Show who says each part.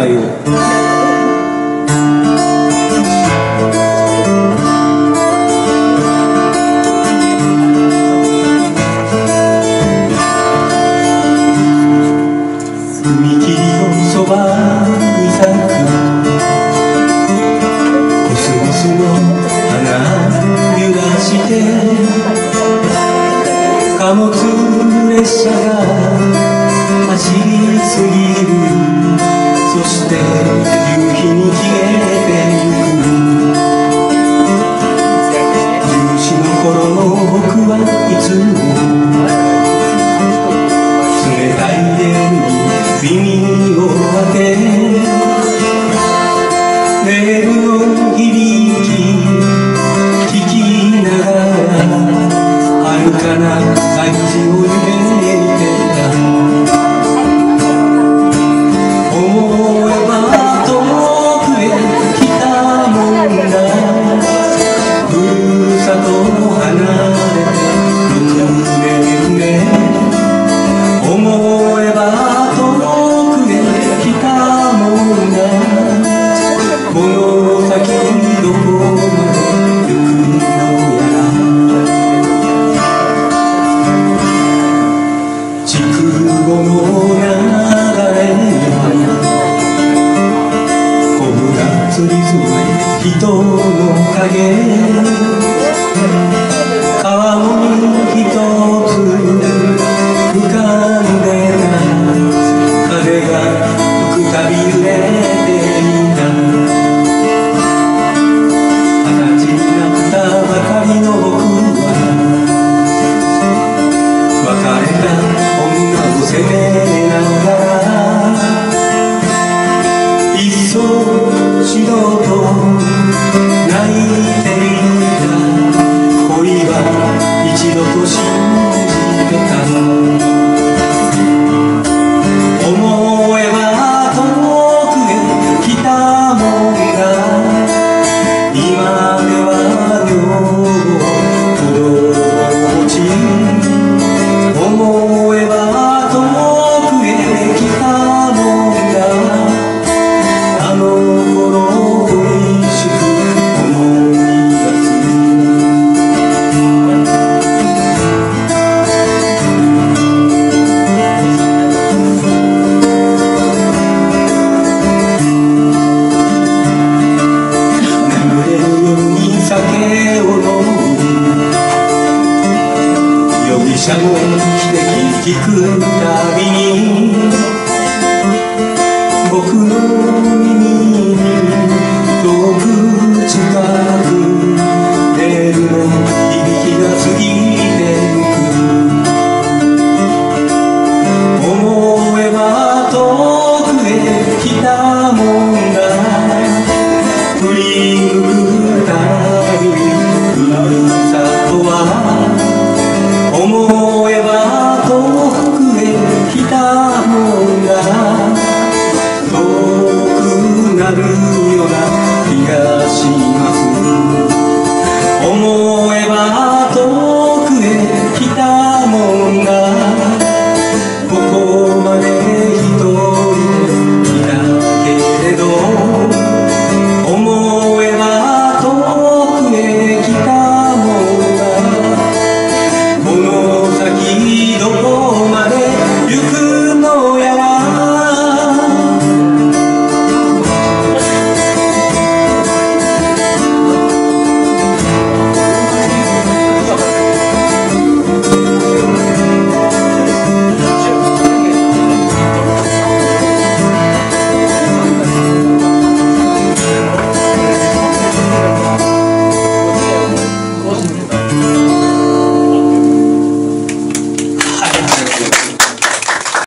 Speaker 1: 会を。踏のそばに咲くコスモスの花揺らして貨物列車がすりつぶ人の影。川面ひとつしゃもて聞くたび